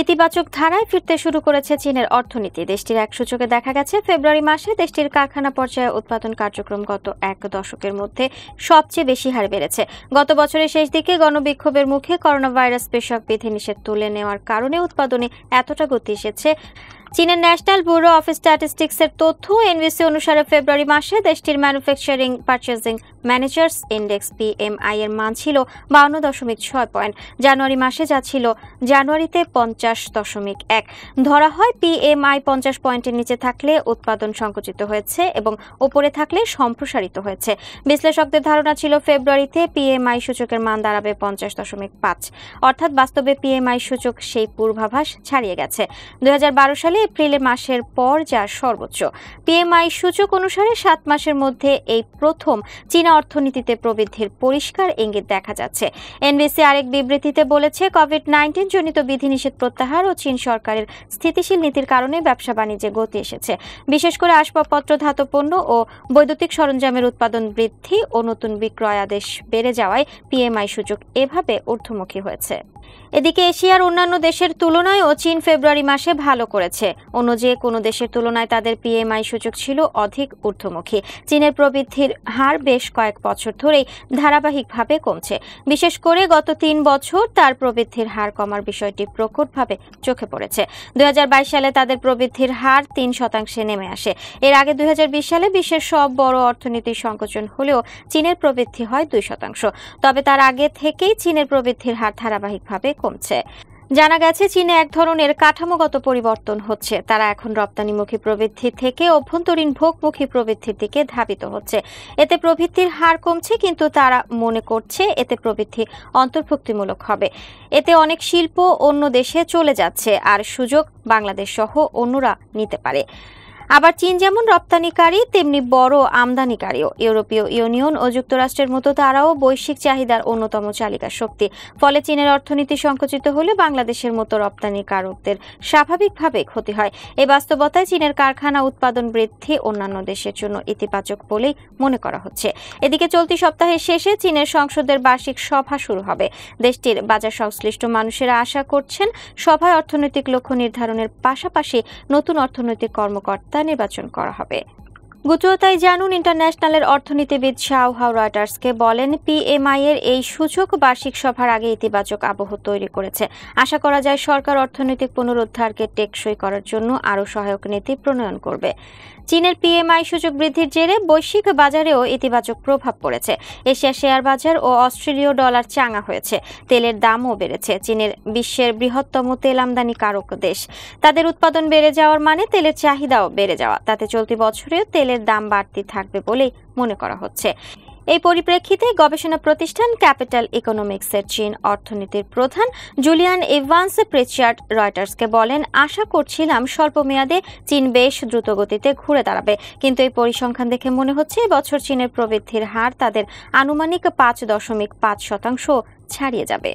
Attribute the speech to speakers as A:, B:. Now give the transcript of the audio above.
A: ইতিবাচক ধারায় ফিরতে শুরু করেছে চীনের অর্থনীতি। দেশটির এক সূচকে দেখা গেছে, ফেব্রুয়ারি মাসে দেশটির কারখানা পর্যায়ে উৎপাদন কার্যক্রম গত এক দশকের মধ্যে সবচেয়ে বেশি হার বেড়েছে। গত বছরের শেষ দিকে গণবিক্ষোভের মুখে করোনা ভাইরাস বিষয়ক বিধিনিষেধ তুলে নেওয়ার কারণে উৎপাদনে এতটা গতি এসেছে। চীনের ন্যাশনাল ব্যুরো অফ স্ট্যাটিস্টিক্সের তথ্য এনবিসি অনুসারে ফেব্রুয়ারি মাসে দেশটির manufacturing, purchasing managers index PMI এর মান ছিল বাউন্ন দশমিক ছয় পয়েন্ট। জানুয়ারি মাসে যা ছিল জানুয়ারিতে পঞ্চাশ দশমিক এক। ধরা হয় পিএমআই পঞ্চাশ পয়েন্টের নিচে থাকলে উৎপাদন সংকুচিত হয়েছে এবং ওপরে থাকলে সম্প্রসারিত হয়েছে। বিশ্লেষকদের ধারণা ছিল ফেব্রুয়ারিতে পিএমআই সূচকের মান দাঁড়াবে পঞ্চাশ দশমিক পাঁচ। অর্থাৎ বাস্তবে পিএমআই সূচক সেই পূর্বাভাস ছাড়িয়ে গেছে। দুই সালে এপ্রিলে মাসের পর যা সর্বোচ্চ। পিএমআই সূচক অনুসারে সাত মাসের মধ্যে এই প্রথম চীনা অর্থনীতিতে প্রবৃদ্ধির পরিষ্কার ইঙ্গিত দেখা যাচ্ছে। এনবিসি আরেক বিবৃতিতে বলেছে কোভিড নাইন্টিন জনিত বিধিনিষেধ প্রত্যাহার ও চীন সরকারের স্থিতিশীল নীতির কারণে ব্যবসা বাণিজ্যে গতি এসেছে। বিশেষ করে আসবাবপত্র ধাতব পণ্য ও বৈদ্যুতিক সরঞ্জামের উৎপাদন বৃদ্ধি ও নতুন বিক্রয় আদেশ বেড়ে যাওয়ায় পিএমআই সূচক এভাবে ঊর্ধ্বমুখী হয়েছে। এদিকে এশিয়ার অন্যান্য দেশের তুলনায় ও চীন ফেব্রুয়ারি মাসে ভালো করেছে। অন্য যে কোনো দেশের তুলনায় তাদের পিএমআই সূচক ছিল অধিক ঊর্ধ্বমুখী। চীনের প্রবৃদ্ধির হার বেশ কয়েক বছর ধরেই ধারাবাহিকভাবে কমছে। বিশেষ করে গত তিন বছর তার প্রবৃদ্ধির হার কমার বিষয়টি প্রকটভাবে চোখে পড়েছে। দুই হাজার বাইশ সালে তাদের প্রবৃদ্ধির হার তিন শতাংশে নেমে আসে। এর আগে দুই হাজার বিশ সালে বিশ্বের সব বড় অর্থনীতির সংকোচন হলেও চীনের প্রবৃদ্ধি হয় দুই শতাংশ। তবে তার আগে থেকেই চীনের প্রবৃদ্ধির হার ধারাবাহিকভাবে কমছে। জানা গেছে, চীনে এক ধরনের কাঠামোগত পরিবর্তন হচ্ছে। তারা এখন রপ্তানিমুখী প্রবৃদ্ধি থেকে অভ্যন্তরীণ ভোগমুখী প্রবৃদ্ধির দিকে ধাবিত হচ্ছে। এতে প্রবৃদ্ধির হার কমছে, কিন্তু তারা মনে করছে এতে প্রবৃদ্ধি অন্তর্ভুক্তিমূলক হবে। এতে অনেক শিল্প অন্য দেশে চলে যাচ্ছে, আর সুযোগ বাংলাদেশ সহ অন্যরা নিতে পারে। আবার চীন যেমন রপ্তানিকারী, তেমনি বড় আমদানিকারীও। ইউরোপীয় ইউনিয়ন ও যুক্তরাষ্ট্রের মতো তারাও বৈশ্বিক চাহিদার অন্যতম চালিকা শক্তি। ফলে চীনের অর্থনীতি সংকুচিত হলে বাংলাদেশের মতো রপ্তানিকারকদের স্বাভাবিকভাবে ক্ষতি হয়। এই বাস্তবতায় চীনের কারখানা উৎপাদন বৃদ্ধি অন্যান্য দেশের জন্য ইতিবাচক বলেই মনে করা হচ্ছে। এদিকে চলতি সপ্তাহের শেষে চীনের সংসদের বার্ষিক সভা শুরু হবে। দেশটির বাজার সংশ্লিষ্ট মানুষেরা আশা করছেন, সভায় অর্থনৈতিক লক্ষ্য নির্ধারণের পাশাপাশি নতুন অর্থনৈতিক কর্মকর্তা নির্বাচন করা হবে। গুজরাতাই জানুন, ইন্টারন্যাশনালের অর্থনীতিবিদ শাওহাও রয়টার্সকে বলেন পিএমআই এর এই সূচক বার্ষিক সভার আগে ইতিবাচক আবহ তৈরি করেছে। আশা করা যায় সরকার অর্থনৈতিক পুনরুদ্ধারকে টেকসই করার জন্য আরও সহায়ক নীতি প্রণয়ন করবে। চীনের পিএমআই সূচক বৃদ্ধির জেরে বৈশ্বিক বাজারেও ইতিবাচক প্রভাব পড়েছে। এশিয়া শেয়ার বাজার ও অস্ট্রেলীয় ডলার চাঙা হয়েছে। তেলের দামও বেড়েছে। চীনের বিশ্বের বৃহত্তম তেল আমদানিকারক দেশ। তাদের উৎপাদন বেড়ে যাওয়ার মানে তেলের চাহিদাও বেড়ে যাওয়া। তাতে চলতি বছরেও তেলের দাম বাড়তি থাকবে বলেই মনে করা হচ্ছে। এই পরিপ্রেক্ষিতে গবেষণা প্রতিষ্ঠান ক্যাপিটাল ইকোনমিক্সের চীন অর্থনীতির প্রধান জুলিয়ান ইভান্স প্রেচিয়ার্ড রয়টার্সকে বলেন, আশা করছিলাম স্বল্প মেয়াদে চীন বেশ দ্রুতগতিতে ঘুরে দাঁড়াবে, কিন্তু এই পরিসংখ্যান দেখে মনে হচ্ছে বছর চীনের প্রবৃদ্ধির হার তাদের আনুমানিক পাঁচ দশমিক পাঁচ শতাংশ ছাড়িয়ে যাবে।